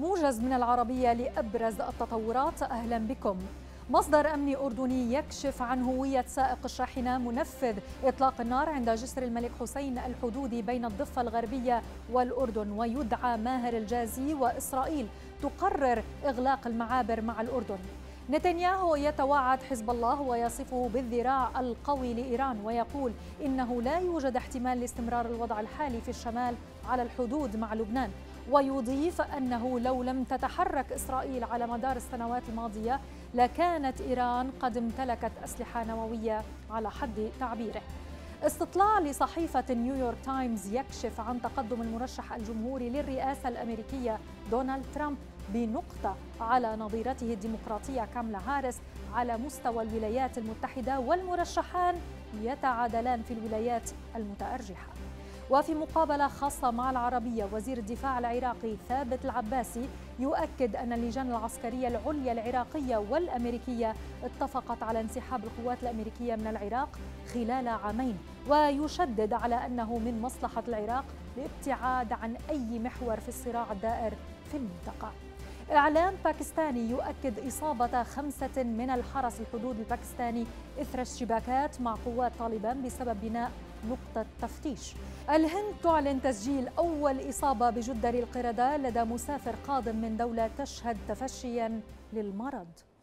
موجز من العربية لأبرز التطورات أهلا بكم. مصدر أمني أردني يكشف عن هوية سائق الشاحنة منفذ إطلاق النار عند جسر الملك حسين الحدودي بين الضفة الغربية والأردن ويدعى ماهر الجازي وإسرائيل تقرر إغلاق المعابر مع الأردن. نتنياهو يتوعد حزب الله ويصفه بالذراع القوي لإيران ويقول إنه لا يوجد احتمال لاستمرار الوضع الحالي في الشمال على الحدود مع لبنان. ويضيف أنه لو لم تتحرك إسرائيل على مدار السنوات الماضية لكانت إيران قد امتلكت أسلحة نووية على حد تعبيره. استطلاع لصحيفة نيويورك تايمز يكشف عن تقدم المرشح الجمهوري للرئاسة الأمريكية دونالد ترامب بنقطة على نظيرته الديمقراطية كاملا هاريس على مستوى الولايات المتحدة والمرشحان يتعادلان في الولايات المتأرجحة. وفي مقابلة خاصة مع العربية وزير الدفاع العراقي ثابت العباسي يؤكد أن اللجان العسكرية العليا العراقية والأمريكية اتفقت على انسحاب القوات الأمريكية من العراق خلال عامين. ويشدد على أنه من مصلحة العراق الابتعاد عن أي محور في الصراع الدائر في المنطقة. إعلام باكستاني يؤكد إصابة خمسة من الحرس الحدود الباكستاني إثر الشباكات مع قوات طالبان بسبب بناء نقطة تفتيش. الهند تعلن تسجيل أول إصابة بجدري القردة لدى مسافر قادم من دولة تشهد تفشيا للمرض.